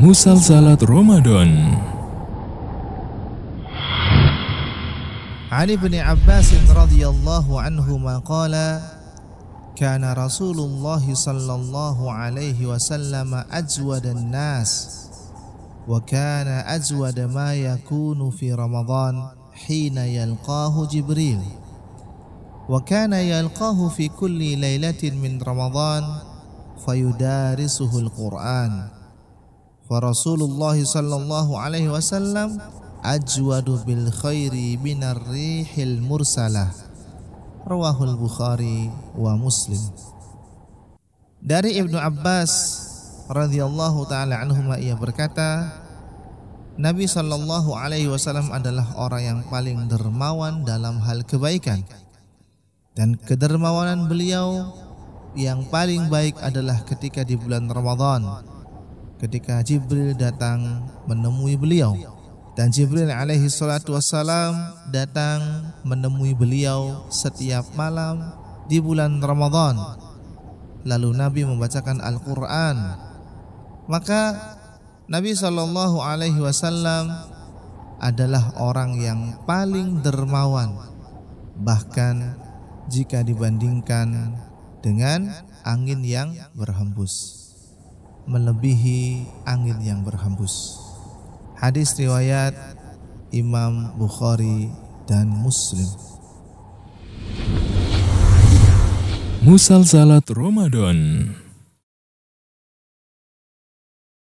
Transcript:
Musalsalat Ramadan. عن ابن عباس رضي الله عنهما قال كان رسول الله صلى الله عليه وسلم أجود الناس وكان أجود ما يكون في رمضان حين يلقاه جبريل. وكان يلقاه في كل ليلة من رمضان فيدارسه القرآن. Fa Rasulullah sallallahu alaihi wasallam ajwadu bil khairi minar rihil mursalah. Rawahul Bukhari wa Muslim. Dari Ibnu Abbas radhiyallahu taala anhuma ia berkata Nabi sallallahu Alaihi Wasallam adalah orang yang paling dermawan dalam hal kebaikan. Dan kedermawanan beliau yang paling baik adalah ketika di bulan Ramadan ketika Jibril datang menemui beliau. Dan Jibril alaihi salatu wassalam datang menemui beliau setiap malam di bulan Ramadan. Lalu Nabi membacakan Al-Qur'an. Maka Nabi Shallallahu alaihi wasallam adalah orang yang paling dermawan. Bahkan jika dibandingkan dengan angin yang berhembus melebihi angin yang berhembus. Hadis riwayat Imam Bukhari dan Muslim. Musalsalat Ramadan